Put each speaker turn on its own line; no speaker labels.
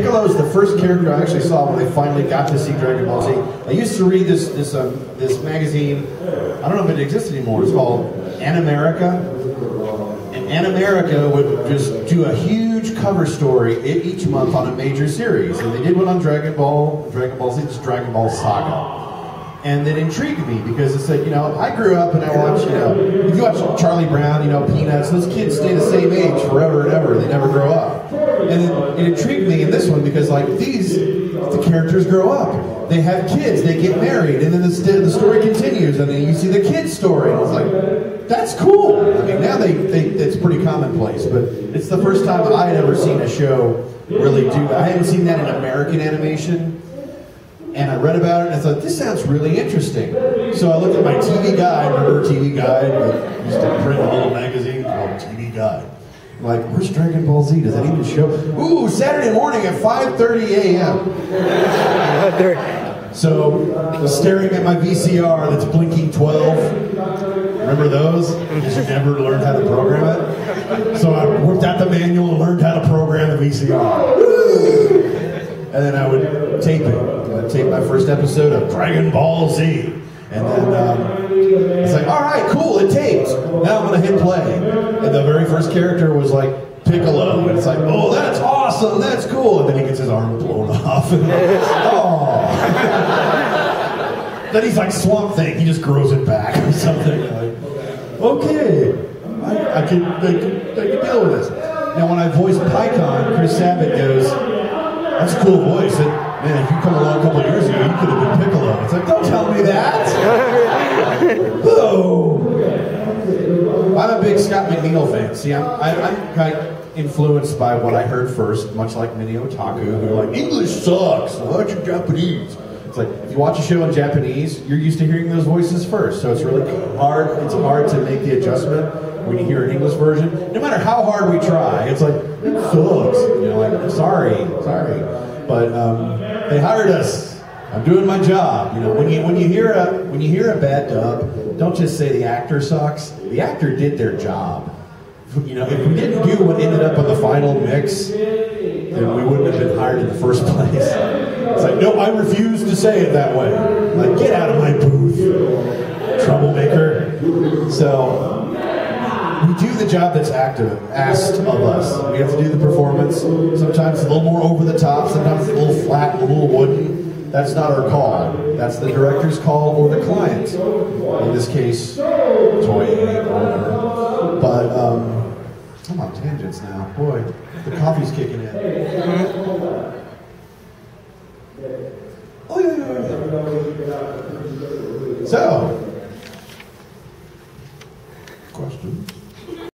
Piccolo is the first character I actually saw when I finally got to see Dragon Ball Z. I used to read this this um, this magazine. I don't know if it exists anymore. It's called Animerica. And Animerica would just do a huge cover story each month on a major series, and they did one on Dragon Ball, Dragon Ball Z, it's Dragon Ball Saga and it intrigued me because it's like you know I grew up and I watched you know if you watch Charlie Brown you know Peanuts those kids stay the same age forever and ever they never grow up and it, intrigued me in this one because like these the characters grow up. They have kids. They get married. And then the, the story continues. And then you see the kids story. And it's like that's cool. I mean now they, they it's pretty commonplace. But it's the first time I had ever seen a show really do that. I hadn't seen that in American animation. And I read about it and I thought, this sounds really interesting. So I looked at my TV Guide, remember TV Guide? We used to print a little magazine called TV Guide. Like, where's Dragon Ball Z? Does that even show? Ooh, Saturday morning at 5.30 a.m. So staring at my VCR that's blinking 12. Remember those? Because you never learned how to program it. So I worked out the manual and learned how to program the VCR and then I would tape it. I'd tape my first episode of Dragon Ball Z. And then um, it's like, all right, the very first character was like Piccolo, and it's like, oh, that's awesome, that's cool. And then he gets his arm blown off. And, oh. then he's like Swamp Thing. He just grows it back or something. Like, okay, I, I, can, I, can, I can deal with this. Now, when I voice Pikkon, Chris Sabat goes, that's a cool voice. And, man, if you come along a couple years ago, you could have been Piccolo. It's like, don't tell me that. Boo. I'm a big Scott McNeill fan. See, I'm, I, I'm kind of influenced by what I heard first, much like many otaku who are like, English sucks. Watch your Japanese. It's like if you watch a show in Japanese, you're used to hearing those voices first, so it's really hard. It's hard to make the adjustment when you hear an English version. No matter how hard we try, it's like it sucks. You know, like sorry, sorry, but um, they hired us. I'm doing my job. You know, when you when you hear a when you hear a bad dub, don't just say the actor sucks. The actor did their job. You know, if we didn't do what ended up on the final mix, then we wouldn't have been hired in the first place. It's like, no, I refuse to say it that way. Like, get out of my booth, troublemaker. So, we do the job that's active, asked of us. We have to do the performance. Sometimes a little more over the top, sometimes a little flat, a little wooden. That's not our call. That's the director's call or the client. In this case, Toy Owner. But, um, I'm on tangents now. Boy, the coffee's kicking in. Mm-hmm. Oh, yeah, yeah, yeah. So, question.